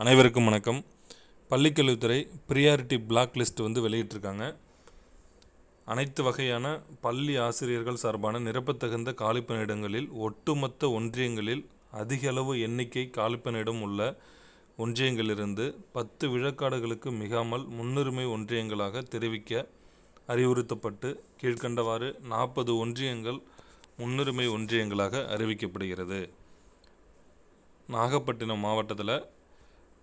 அனைவருக்கும் வணக்கம். பள்ளிக்கல்வித்துறை ப்ரியாரிட்டி பிளாக் லிஸ்ட் வந்து வெளியிட்டிருக்காங்க. அனைத்து வகையான பள்ளி ஆசிரியர்கள் சார்பான நிரப்பத்தகுந்த காலிப்பணியிடங்களில் ஒட்டுமொத்த ஒன்றியங்களில் அதிக அளவு எண்ணிக்கை காலிப்பணியிடம் உள்ள ஒன்றியங்களிலிருந்து பத்து விழக்காடுகளுக்கு மிகாமல் முன்னுரிமை ஒன்றியங்களாக தெரிவிக்க அறிவுறுத்தப்பட்டு கீழ்க்கண்டவாறு நாற்பது ஒன்றியங்கள் முன்னுரிமை ஒன்றியங்களாக அறிவிக்கப்படுகிறது. நாகப்பட்டினம் மாவட்டத்தில்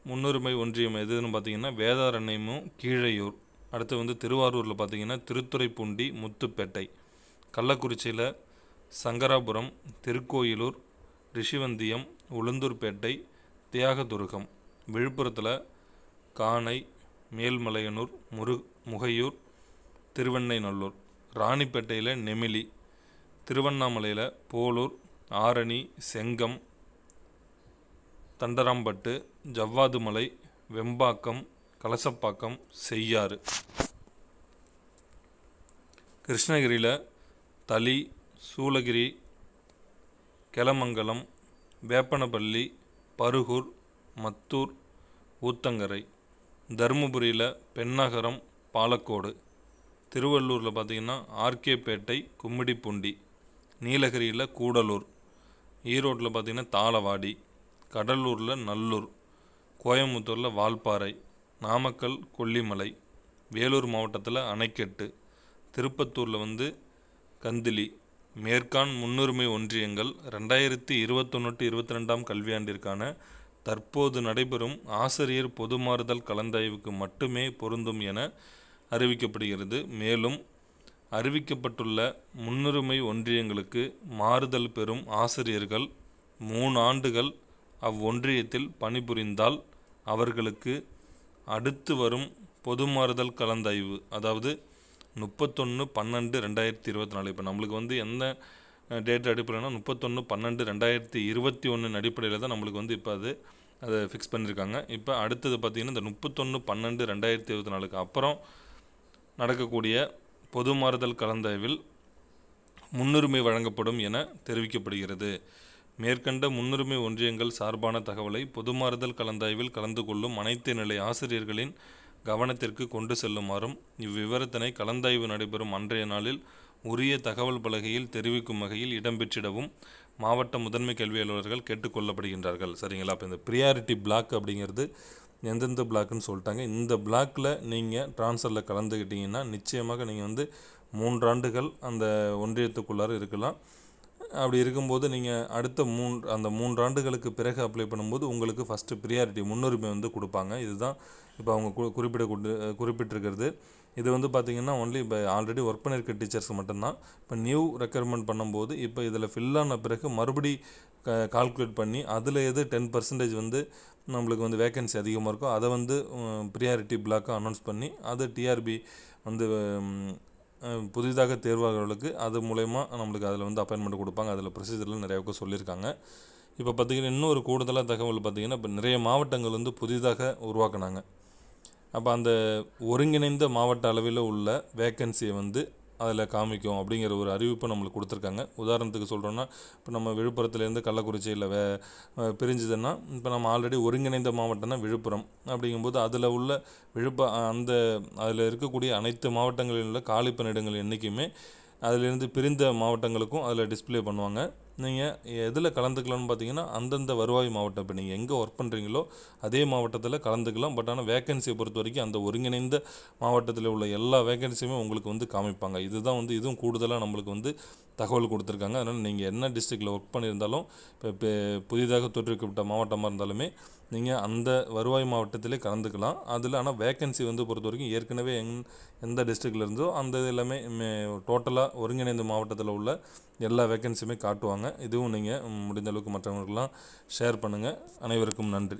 முன்னுரிமை ஒன்றியம் எதுன்னு பார்த்தீங்கன்னா வேதாரண்யமும் கீழையூர். அடுத்து வந்து திருவாரூரில் பார்த்தீங்கன்னா திருத்துறைப்பூண்டி முத்துப்பேட்டை. கள்ளக்குறிச்சியில் சங்கராபுரம் திருக்கோயிலூர் ரிஷிவந்தியம் உளுந்தூர்பேட்டை தியாகதுருகம். விழுப்புரத்தில் காணை மேல்மலையனூர் முரு முகையூர் திருவெண்ணைநல்லூர். ராணிப்பேட்டையில் நெமிலி திருவண்ணாமலையில் போலூர் ஆரணி செங்கம் தண்டராம்பட்டு ஜவ்வாதுமலை வெம்பாக்கம் கலசப்பாக்கம் செய்யாறு. கிருஷ்ணகிரியில் தளி சூளகிரி கெலமங்கலம் வேப்பனப்பள்ளி பருகூர் மத்தூர் ஊத்தங்கரை தருமபுரியில் பெண்ணகரம் பாலக்கோடு திருவள்ளூரில் பார்த்திங்கன்னா ஆர்கேபேட்டை கும்மிடிப்பூண்டி நீலகிரியில் கூடலூர் ஈரோட்டில் பார்த்திங்கன்னா தாளவாடி கடலூரில் நல்லூர் கோயம்புத்தூரில் வால்பாறை நாமக்கல் கொல்லிமலை வேலூர் மாவட்டத்தில் அணைக்கட்டு திருப்பத்தூரில் வந்து கந்திலி மேற்கான் முன்னுரிமை ஒன்றியங்கள் ரெண்டாயிரத்தி இருபத்தொன்னுட்டு இருபத்தி ரெண்டாம் கல்வியாண்டிற்கான தற்போது நடைபெறும் ஆசிரியர் பொதுமாறுதல் கலந்தாய்வுக்கு மட்டுமே பொருந்தும் என அறிவிக்கப்படுகிறது. மேலும் அறிவிக்கப்பட்டுள்ள முன்னுரிமை ஒன்றியங்களுக்கு மாறுதல் பெறும் ஆசிரியர்கள் மூணு ஆண்டுகள் அவ்வொன்றியத்தில் பணிபுரிந்தால் அவர்களுக்கு அடுத்து வரும் பொதுமாறுதல் கலந்தாய்வு அதாவது முப்பத்தொன்று பன்னெண்டு ரெண்டாயிரத்தி இருபத்தி நாலு. இப்போ நம்மளுக்கு வந்து என்ன டேட் அடிப்படைனா முப்பத்தொன்று பன்னெண்டு ரெண்டாயிரத்தி இருபத்தி ஒன்று அடிப்படையில் தான் நம்மளுக்கு வந்து இப்போ அது அதை ஃபிக்ஸ் பண்ணியிருக்காங்க இப்போ அடுத்தது பார்த்திங்கன்னா இந்த முப்பத்தொன்று பன்னெண்டு ரெண்டாயிரத்தி இருபத்தி நாலுக்கு அப்புறம் நடக்கக்கூடிய பொது மாறுதல் கலந்தாய்வில் முன்னுரிமை வழங்கப்படும் என தெரிவிக்கப்படுகிறது. மேற்கண்ட முன்னுரிமை ஒன்றியங்கள் சார்பான தகவலை பொதுமாறுதல் கலந்தாய்வில் கலந்து கொள்ளும் அனைத்து நிலை ஆசிரியர்களின் கவனத்திற்கு கொண்டு செல்லுமாறும் இவ்விவரத்தினை கலந்தாய்வு நடைபெறும் அன்றைய நாளில் உரிய தகவல் பலகையில் தெரிவிக்கும் வகையில் இடம்பெற்றிடவும் மாவட்ட முதன்மை கல்வி அலுவலர்கள் கேட்டுக்கொள்ளப்படுகின்றார்கள். சரிங்களா? அப்போ இந்த ப்ரியாரிட்டி பிளாக் அப்படிங்கிறது எந்தெந்த பிளாக்குன்னு சொல்லிட்டாங்க. இந்த பிளாக்கில் நீங்கள் ட்ரான்ஸ்ஃபரில் கலந்துக்கிட்டிங்கன்னா நிச்சயமாக நீங்கள் வந்து மூன்றாண்டுகள் அந்த ஒன்றியத்துக்குள்ளார இருக்கலாம். அப்படி இருக்கும்போது நீங்கள் அடுத்த மூன்று அந்த மூன்றாண்டுகளுக்கு பிறகு அப்ளை பண்ணும்போது உங்களுக்கு ஃபஸ்ட்டு ப்ரியாரிட்டி முன்னுரிமை வந்து கொடுப்பாங்க. இதுதான் இப்போ அவங்க கு குறிப்பிட கொண்டு குறிப்பிட்டிருக்கிறது. இது வந்து பார்த்திங்கன்னா ஒன்லி இப்போ ஆல்ரெடி ஒர்க் பண்ணியிருக்க டீச்சர்ஸ் மட்டும்தான். இப்போ நியூ ரெக்யர்மெண்ட் பண்ணும்போது இப்போ இதில் ஃபில் ஆன பிறகு மறுபடி க கால்குலேட் பண்ணி அதில் எது டென் பர்சன்டேஜ் வந்து நம்மளுக்கு வந்து வேகன்சி அதிகமாக இருக்கோ அதை வந்து ப்ரியாரிட்டி பிளாக்காக அனௌன்ஸ் பண்ணி அது டிஆர்பி வந்து புதிதாக தேர்வாகிறவர்களுக்கு அது மூலயமா நம்மளுக்கு அதில் வந்து அப்பாயின்மெண்ட் கொடுப்பாங்க. அதில் ப்ரொசீஜரில் நிறையாவுக்கு சொல்லியிருக்காங்க. இப்போ பார்த்திங்கன்னா இன்னொரு கூடுதலாக தகவல் பார்த்திங்கன்னா இப்போ நிறைய மாவட்டங்கள் வந்து புதிதாக உருவாக்குனாங்க. அப்போ அந்த ஒருங்கிணைந்த மாவட்ட அளவில் உள்ள வேக்கன்சியை வந்து அதில் காமிக்கும் அப்படிங்கிற ஒரு அறிவிப்பை நம்மளுக்கு கொடுத்துருக்காங்க. உதாரணத்துக்கு சொல்கிறோன்னா இப்போ நம்ம விழுப்புரத்துலேருந்து கள்ளக்குறிச்சியில் வே பிரிஞ்சுதுன்னா இப்போ நம்ம ஆல்ரெடி ஒருங்கிணைந்த மாவட்டம்னா விழுப்புரம். அப்படிங்கும்போது அதில் உள்ள விழுப்ப அந்த அதில் இருக்கக்கூடிய அனைத்து மாவட்டங்களில் உள்ள காலி பணியிடங்கள் என்றைக்குமே அதிலிருந்து பிரிந்த மாவட்டங்களுக்கும் அதில் டிஸ்பிளே பண்ணுவாங்க. நீங்கள் எதில் கலந்துக்கலாம்னு பார்த்தீங்கன்னா அந்தந்த வருவாய் மாவட்டம். இப்போ நீங்கள் எங்கே ஒர்க் பண்ணுறீங்களோ அதே மாவட்டத்தில் கலந்துக்கலாம். பட் ஆனால் வேக்கன்சியை பொறுத்த வரைக்கும் அந்த ஒருங்கிணைந்த மாவட்டத்தில் உள்ள எல்லா வேக்கன்சியுமே உங்களுக்கு வந்து காமிப்பாங்க. இதுதான் வந்து இதுவும் கூடுதலாக நம்மளுக்கு வந்து தகவல் கொடுத்துருக்காங்க. அதனால் நீங்கள் என்ன டிஸ்ட்ரிக்டில் ஒர்க் பண்ணியிருந்தாலும் இப்போ புதிதாக தொற்றுவிக்கப்பட்ட மாவட்டமாக இருந்தாலுமே நீங்கள் அந்த வருவாய் மாவட்டத்திலே கலந்துக்கலாம். அதில் ஆனால் வேக்கன்சி வந்து பொறுத்த வரைக்கும் ஏற்கனவே எங் எந்த டிஸ்ட்ரிக்டில் இருந்தோ அந்த இது எல்லாமே டோட்டலாக ஒருங்கிணைந்த மாவட்டத்தில் உள்ள எல்லா வேக்கன்சியுமே காட்டுவாங்க. இதுவும் நீங்கள் முடிந்த அளவுக்கு மற்றவங்களுக்கெல்லாம் ஷேர் பண்ணுங்கள் அனைவருக்கும் நன்றி.